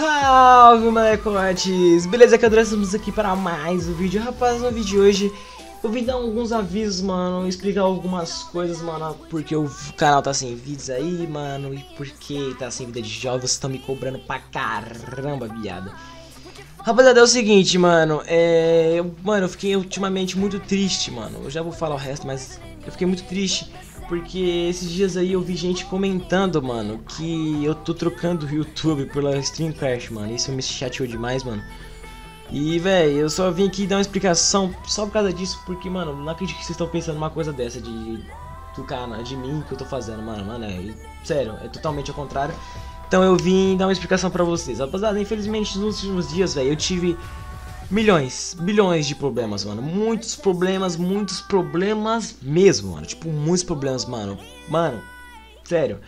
Salve molecotes! Beleza, que estamos aqui para mais um vídeo. Rapaz, no vídeo de hoje eu vim dar alguns avisos, mano Explicar algumas coisas, mano Porque o canal tá sem vídeos aí, mano E porque tá sem vida de jogos Vocês estão me cobrando pra caramba, viado. Rapaziada, é o seguinte, mano É... Mano, eu fiquei ultimamente muito triste, mano. Eu já vou falar o resto, mas eu fiquei muito triste porque esses dias aí eu vi gente comentando, mano, que eu tô trocando o YouTube pela Stream Crash, mano. Isso me chateou demais, mano. E, velho, eu só vim aqui dar uma explicação só por causa disso, porque, mano, não acredito que vocês estão pensando uma coisa dessa de do cara, de mim que eu tô fazendo, mano, mano, é, sério, é totalmente ao contrário. Então eu vim dar uma explicação pra vocês. Rapaziada, infelizmente nos últimos dias, velho, eu tive milhões, bilhões de problemas, mano. Muitos problemas, muitos problemas mesmo, mano. Tipo, muitos problemas, mano. Mano, sério.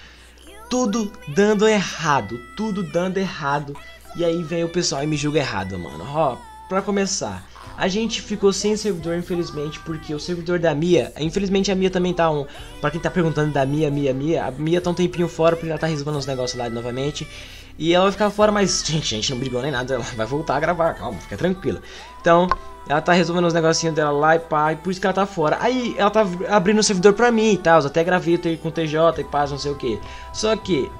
Tudo dando errado, tudo dando errado. E aí vem o pessoal e me julga errado, mano. Ó, pra começar, a gente ficou sem servidor, infelizmente, porque o servidor da Mia, infelizmente a Mia também tá um. Pra quem tá perguntando da Mia, Mia, Mia, a Mia tá um tempinho fora porque ela tá resolvendo uns negócios lá novamente. E ela vai ficar fora, mas, gente, a gente não brigou nem nada, ela vai voltar a gravar, calma, fica tranquila. Então, ela tá resolvendo os negocinhos dela lá e pá, e por isso que ela tá fora. Aí, ela tá abrindo o servidor pra mim e tal, eu até gravei com TJ e paz, não sei o que. Só que,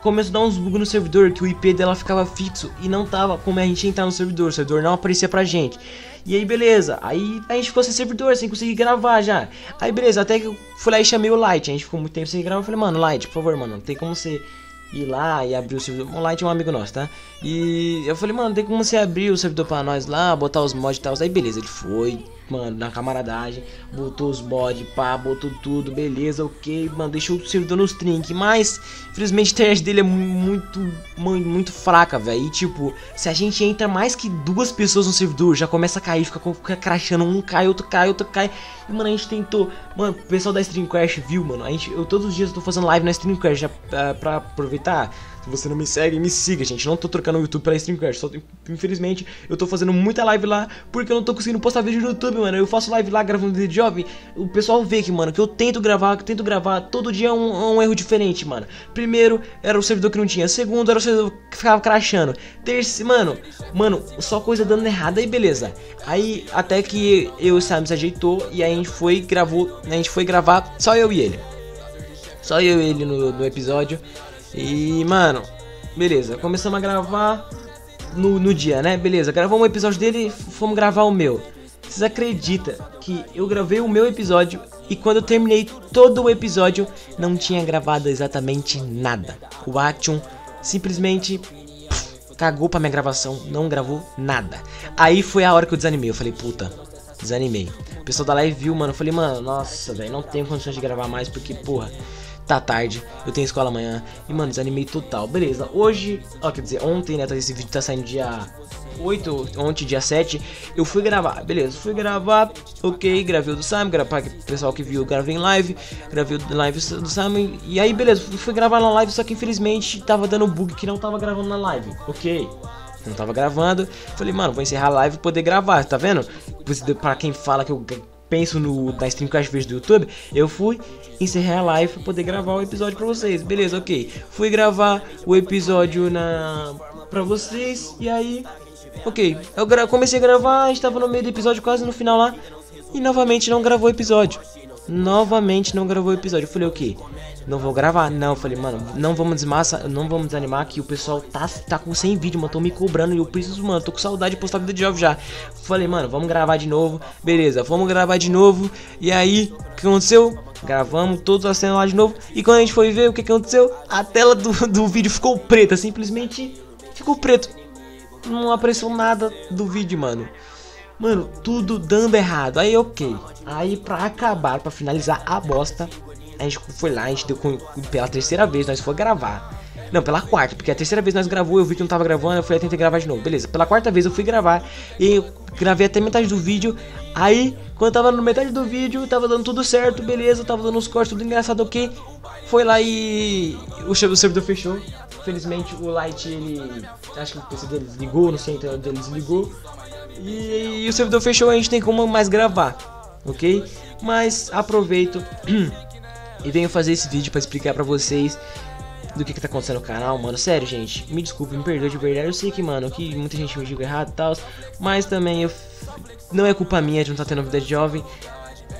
começou a dar uns bugs no servidor, que o IP dela ficava fixo e não tava como a gente entrar no servidor, o servidor não aparecia pra gente. E aí, beleza, aí a gente ficou sem servidor, sem conseguir gravar já. Aí, beleza, até que eu fui lá e chamei o Light, a gente ficou muito tempo sem gravar, eu falei, mano, Light, por favor, mano, não tem como você ir lá e abrir o servidor. Online tinha um amigo nosso, tá? E eu falei, mano, tem como você abrir o servidor pra nós lá, botar os mods e tal. Aí beleza, ele foi, mano, na camaradagem, botou os mods, pá, botou tudo, beleza, ok, mano, deixou o servidor nos trinks, mas infelizmente a internet dele é muito, muito fraca, velho. E tipo, se a gente entra mais que duas pessoas no servidor, já começa a cair, fica, fica crashando, um cai, outro cai, outro cai. E mano, a gente tentou, mano, o pessoal da Stream Crash viu, mano, a gente, eu todos os dias eu tô fazendo live na Stream Crash já, uh, pra aproveitar se você não me segue, me siga, gente. Não tô trocando o YouTube pela Streamcast. Só, infelizmente, eu tô fazendo muita live lá porque eu não tô conseguindo postar vídeo no YouTube, mano. Eu faço live lá gravando de job. O pessoal vê que, mano, que eu tento gravar, que eu tento gravar. Todo dia é um, é um, erro diferente, mano. Primeiro, era o servidor que não tinha. Segundo, era o servidor que ficava crashando. Terceiro, mano, mano, só coisa dando errado. Aí, beleza. Aí, até que eu e o Sam se ajeitou e aí a gente foi gravou. A gente foi gravar só eu e ele. Só eu e ele no, no episódio. E, mano, beleza, começamos a gravar no, no dia, né? Beleza, gravamos um episódio dele fomos gravar o meu. Vocês acreditam que eu gravei o meu episódio e quando eu terminei todo o episódio não tinha gravado exatamente nada. O Action simplesmente pff, cagou pra minha gravação, não gravou nada. Aí foi a hora que eu desanimei, eu falei, puta, desanimei. O pessoal da live viu, mano, eu falei, mano, nossa, velho, não tenho condições de gravar mais porque, porra, tá tarde, eu tenho escola amanhã. E, mano, desanimei total. Beleza, hoje, ó, quer dizer, ontem, né, tá, esse vídeo tá saindo dia 8, ontem, dia 7, eu fui gravar, beleza, fui gravar, ok, gravei o do Simon, para o pessoal que viu, gravei em live, gravei o live do Simon, e aí, beleza, fui gravar na live, só que infelizmente tava dando bug que não tava gravando na live, ok, não tava gravando, falei, mano, vou encerrar a live e poder gravar, tá vendo? Pra quem fala que eu penso no da Streamcast Verde do YouTube, eu fui encerrar a live para poder gravar o episódio para vocês. Beleza, ok. Fui gravar o episódio na para vocês e aí, ok. Eu comecei a gravar, estava no meio do episódio quase no final lá e novamente não gravou o episódio novamente não gravou o episódio. Eu falei, o que? Não vou gravar? Não, eu falei, mano, não vamos desmassa, não vamos desanimar que o pessoal tá, tá com 100 vídeos, mano, tô me cobrando e eu preciso, mano, tô com saudade de postar vídeo de jogo já. Falei, mano, vamos gravar de novo, beleza, vamos gravar de novo. E aí, o que aconteceu? Gravamos todas as cenas lá de novo. E quando a gente foi ver o que aconteceu, a tela do, do vídeo ficou preta, simplesmente ficou preto. Não apareceu nada do vídeo, mano. Mano, tudo dando errado. Aí, ok. Aí, pra acabar, pra finalizar a bosta, a gente foi lá, a gente deu com, pela terceira vez, nós foi gravar. Não, pela quarta, porque a terceira vez nós gravou, eu vi que não tava gravando, eu fui lá tentei gravar de novo. Beleza, pela quarta vez eu fui gravar e gravei até metade do vídeo. Aí, quando tava no metade do vídeo, tava dando tudo certo, beleza, tava dando os cortes, tudo engraçado, ok. Foi lá e o servidor fechou. Felizmente o Light, ele. Acho que o PC dele desligou, não sei, então ele desligou. E, e o servidor fechou, a gente tem como mais gravar, ok? Mas aproveito e venho fazer esse vídeo para explicar para vocês do que, que tá acontecendo no canal, mano. Sério, gente, me desculpe, me perdoe de verdade. Eu sei que, mano, que muita gente me julga errado e tal, mas também eu. Não é culpa minha de não estar tá tendo vida de jovem.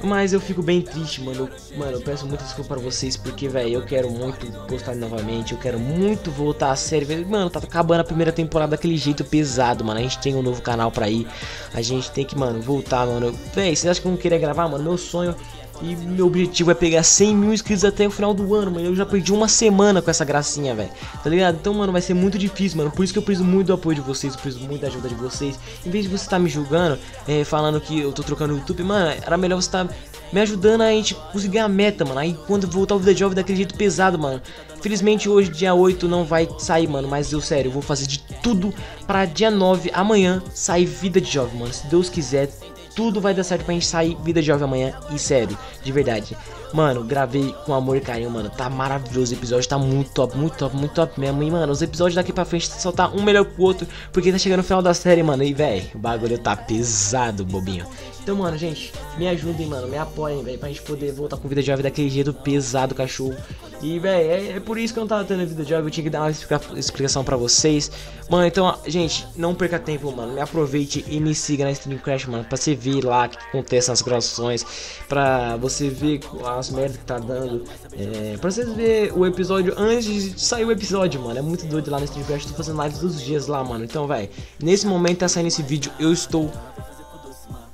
Mas eu fico bem triste, mano. Mano, eu peço muita desculpa pra vocês, porque, velho, eu quero muito postar novamente. Eu quero muito voltar a série. Mano, tá acabando a primeira temporada daquele jeito pesado, mano. A gente tem um novo canal pra ir. A gente tem que, mano, voltar, mano. Véi, vocês acham que eu não queria gravar, mano? Meu sonho e meu objetivo é pegar 100 mil inscritos até o final do ano, mano. Eu já perdi uma semana com essa gracinha, velho. Tá ligado? Então, mano, vai ser muito difícil, mano. Por isso que eu preciso muito do apoio de vocês, eu preciso muito da ajuda de vocês. Em vez de você estar tá me julgando, é, falando que eu tô trocando o YouTube, mano, era melhor você estar tá me ajudando a gente conseguir a meta, mano. Aí quando voltar o Vida Jovem daquele jeito pesado, mano. Felizmente hoje, dia 8, não vai sair, mano. Mas eu, sério, eu vou fazer de tudo pra dia 9, amanhã, sair Vida de Jovem, mano. Se Deus quiser, tudo vai dar certo pra gente sair Vida Jovem amanhã. E sério, de verdade. Mano, gravei com amor e carinho, mano. Tá maravilhoso o episódio, tá muito top, muito top, muito top mesmo. E, mano, os episódios daqui pra frente só tá um melhor que o outro. Porque tá chegando no final da série, mano. E, velho, o bagulho tá pesado, bobinho. Então, mano, gente, me ajudem, mano, me apoiem, velho, pra gente poder voltar com vida jovem daquele jeito pesado, cachorro. E, velho, é, é, por isso que eu não tava tendo vida jovem, eu tinha que dar uma explica explicação pra vocês. Mano, então, gente, não perca tempo, mano, me aproveite e me siga na Stream Crash, mano, pra você ver lá o que acontece nas gravações, pra você ver as merdas que tá dando, é, pra vocês ver o episódio antes de sair o episódio, mano, é muito doido lá no Stream Crash, tô fazendo live todos os dias lá, mano. Então, velho, nesse momento tá saindo esse vídeo, eu estou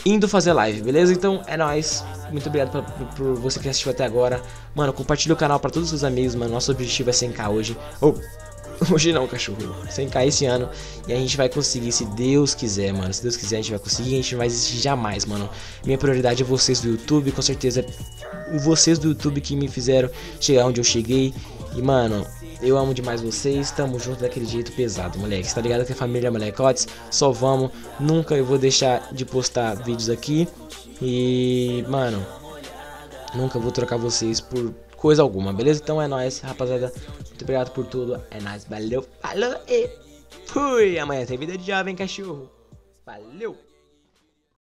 indo fazer live, beleza? Então é nóis. Muito obrigado por, por, você que assistiu até agora. Mano, compartilha o canal pra todos os seus amigos, mano. Nosso objetivo é 100k hoje. Ou, oh, hoje não, cachorro. 100k esse ano. E a gente vai conseguir, se Deus quiser, mano. Se Deus quiser, a gente vai conseguir. A gente não vai existir jamais, mano. Minha prioridade é vocês do YouTube. Com certeza vocês do YouTube que me fizeram chegar onde eu cheguei. E, mano, eu amo demais vocês, tamo junto daquele jeito pesado, moleque. Tá ligado que a família molecotes, só vamos. Nunca eu vou deixar de postar vídeos aqui. E, mano, nunca vou trocar vocês por coisa alguma, beleza? Então é nóis, rapaziada. Muito obrigado por tudo. É nóis, valeu, falou e fui. Amanhã tem vida de jovem, cachorro. Valeu!